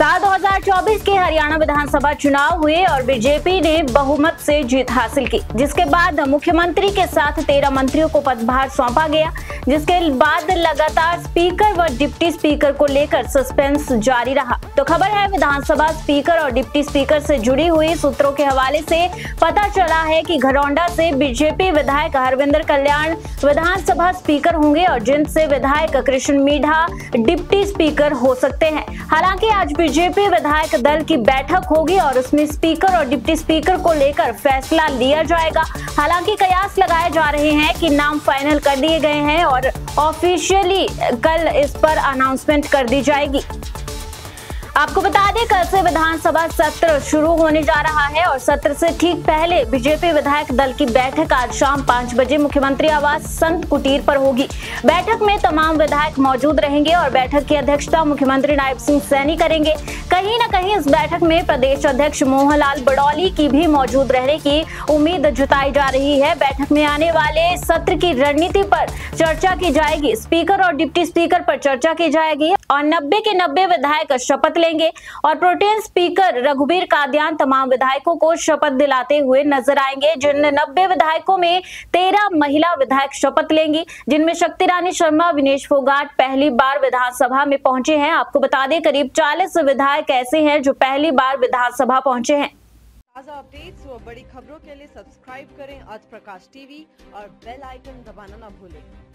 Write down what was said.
साल 2024 के हरियाणा विधानसभा चुनाव हुए और बीजेपी ने बहुमत से जीत हासिल की, जिसके बाद मुख्यमंत्री के साथ तेरह मंत्रियों को पदभार सौंपा गया, जिसके बाद लगातार स्पीकर व डिप्टी स्पीकर को लेकर सस्पेंस जारी रहा। तो खबर है, विधानसभा स्पीकर और डिप्टी स्पीकर से जुड़ी हुई सूत्रों के हवाले से पता चला है कि घरौंडा से बीजेपी विधायक हरविंदर कल्याण विधानसभा स्पीकर होंगे और जिनसे विधायक कृष्ण मीढ़ा डिप्टी स्पीकर हो सकते हैं। हालाँकि आज बीजेपी विधायक दल की बैठक होगी और उसमें स्पीकर और डिप्टी स्पीकर को लेकर फैसला लिया जाएगा। हालाँकि कयास लगाए जा रहे हैं कि नाम फाइनल कर दिए गए हैं और ऑफिशियली कल इस पर अनाउंसमेंट कर दी जाएगी। आपको बता दें, कल से विधानसभा सत्र शुरू होने जा रहा है और सत्र से ठीक पहले बीजेपी विधायक दल की बैठक आज शाम पाँच बजे मुख्यमंत्री आवास संत कुटीर पर होगी। बैठक में तमाम विधायक मौजूद रहेंगे और बैठक की अध्यक्षता मुख्यमंत्री नायब सिंह सैनी करेंगे। कहीं न कहीं इस बैठक में प्रदेश अध्यक्ष मोहनलाल बडौली की भी मौजूद रहने की उम्मीद जुटाई जा रही है। बैठक में आने वाले सत्र की रणनीति पर चर्चा की जाएगी। स्पीकर और डिप्टी स्पीकर पर चर्चा की जाएगी। और नब्बे के नब्बे विधायक शपथ लेंगे और प्रोटेन स्पीकर रघुवीर कादियान तमाम विधायकों को शपथ दिलाते हुए नज़र आएँगे, जिन नब्बे विधायकों में तेरह महिला विधायक शपथ लेंगी, जिनमें शक्ति रानी शर्मा, विनेश फोगाट पहली बार विधानसभा में पहुँचे हैं। आपको बता दें, करीब चालीस विधायक ऐसे हैं जो पहली बार विधानसभा पहुँचे हैं। ताज़ा अपडेट्स व बड़ी खबरों के लिए सब्सक्राइब करें आज प्रकाश टीवी और बेल आइकन दबाना ना भूलें।